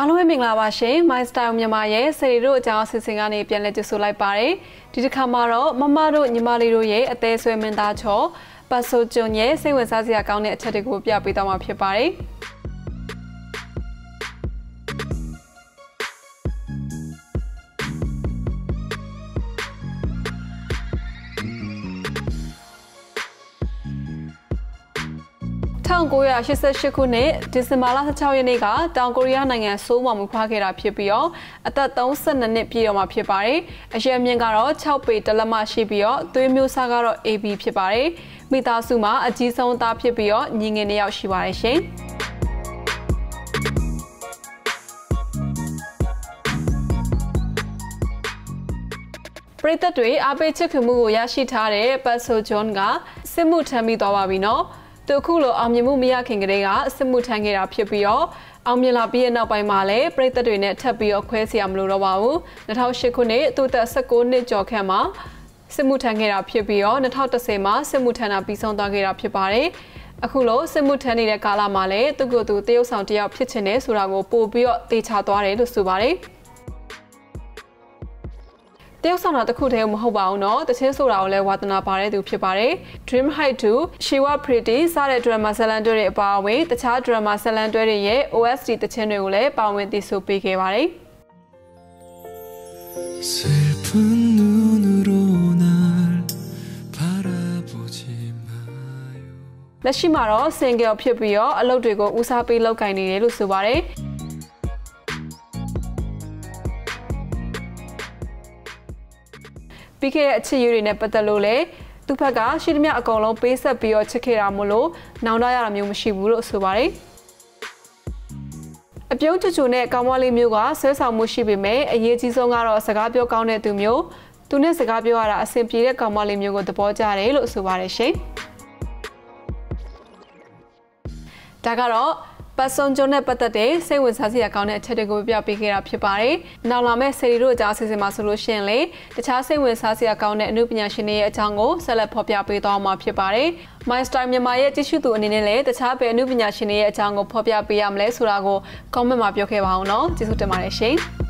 အားလုံးပဲမင်္ဂလာပါရှင် My Style မြန်မာရဲ့ဆယ်ရီတို့အကြောင်းအစီအစဉ်ကနေပြန်လည်ကြိုဆိုလိုက်ပါတယ်ဒီတစ်ခါမှာတော့မမတို့ညီမလေးတို့ရဲ့အသေးဆွဲမင်းသားချောပတ်ဆိုကျွန်းရဲ့စိတ်ဝင်စားစရာကောင်းတဲ့အချက်တွေကိုပြပေးသွားမှာဖြစ်ပါတယ် 1988ခုနှစ်ဒီဇင်ဘာလ16ရက်နေ့ကတောင်ကိုရီးယားနိုင်ငံဆိုးမှာမွေးဖွားခဲ့တာဖြစ်ပြီးတော့အသက်32နှစ်ပြည့်တော့မှာဖြစ်ပါတယ်။အရွယ်မြင့်ကတော့6ပေတလက်မရှိပြီးတော့သွေးမျိုးစားကတော့ AB ဖြစ်ပါတယ်။မိသားစုမှာအကြီးဆုံးသားဖြစ်ပြီးတော့ညီငယ်နှစ်ယောက်ရှိပါတယ်ရှင်။ပရိသတ်တွေအားပေးချစ်ခင်မှုကိုရရှိထားတဲ့ပတ်ဆိုဂျွန်ကစစ်မှုထမ်းပြီးသွားပါပြီနော်။ သူအခုလိုအောင်မြင်မှုမရခင်ကတည်းကစစ်မှုထမ်းခဲ့တာဖြစ်ပြီးတော့အောင်မြင်လာပြီးတဲ့နောက်ပိုင်းမှာလည်းပြည်သက်တွေနဲ့ထပ်ပြီးတော့ခွဲစီရမလို့တော့ပါဘူး2008ခုနှစ်သူသက်16နှစ်ကျော်ခန့်မှာစစ်မှုထမ်းခဲ့တာဖြစ်ပြီးတော့2010မှာစစ်မှုထမ်းတာပြီးဆုံးသွားခဲ့တာဖြစ်ပါတယ်အခုလိုစစ်မှုထမ်းနေတဲ့ကာလမှာလည်းသူကသူတရုတ်ဆောင်တယောက်ဖြစ်ချင်တယ်ဆိုတာကိုပို့ပြီးတော့တေချာသွားတယ်လို့ဆိုပါတယ်။ တရုတ်ဆောင်တာတစ်ခုတည်းမဟုတ်ပါဘူးနော်တချင်းဆိုတာကိုလည်းဝါသနာပါတဲ့သူဖြစ်ပါတယ် Dream Height 2 Shiva Pretty စတဲ့ drama ဇာတ်လမ်းတွဲတွေအပါအဝင်တခြား drama ဇာတ်လမ်းတွဲတွေရဲ့ OST တချင်းတွေကိုလည်းပါဝင်သီဆိုပေးခဲ့ပါတယ် 슬픈 눈으로 날 바라보지 마요 လက်ရှိမှာတော့ single ဖြစ်ပြီးတော့အလုပ်တွေကိုဦးစားပေးလုပ်ကိုင်နေတယ်လို့ဆိုပါတယ်။ ပြီးခဲ့တဲ့အချစ်ရည်တွေနဲ့ပတ်သက်လို့လည်းသူ့ဘက်ကရှိသမျှအကုန်လုံးပေးဆက်ပြီးတော့ချစ်ခဲ့တာမို့လို့နောင်တရတာမျိုးမရှိဘူးလို့ဆိုပါတယ်အပြုံးချူချူနဲ့ကောင်းမလေးမျိုးကဆွဲဆောင်မှုရှိပေမဲ့အရေးကြီးဆုံးကတော့စကားပြောကောင်းတဲ့သူမျိုးသူနဲ့စကားပြောရတာအဆင်ပြေတဲ့ကောင်းမလေးမျိုးကိုသဘောကျတယ်လို့ဆိုပါတယ်ရှင်ဒါကတော့ ပတ်စုံကျုံနဲ့ပတ်သက်တဲ့စိတ်ဝင်စားစရာကောင်းတဲ့အချက်တွေကိုပြပေးခဲ့တာဖြစ်ပါတယ်။နောက်လာမယ့်ဆယ်ရီတို့အကြောင်းအစီအစဉ်မှာဆိုလို့ရှိရင်လေတခြားစိတ်ဝင်စားစရာကောင်းတဲ့အမှုပညာရှင်တွေရဲ့အကြောင်းကိုဆက်လက်ဖော်ပြပေးသွားမှာဖြစ်ပါတယ်။ My Style မြန်မာရဲ့ကြည့်ရှုသူအနေနဲ့လည်းတခြားဘယ်အမှုပညာရှင်တွေရဲ့အကြောင်းကိုဖော်ပြပေးရမလဲဆိုတာကို comment မှာပြောခဲ့ပါအောင်နော်။ကျေးဇူးတင်ပါတယ်ရှင်။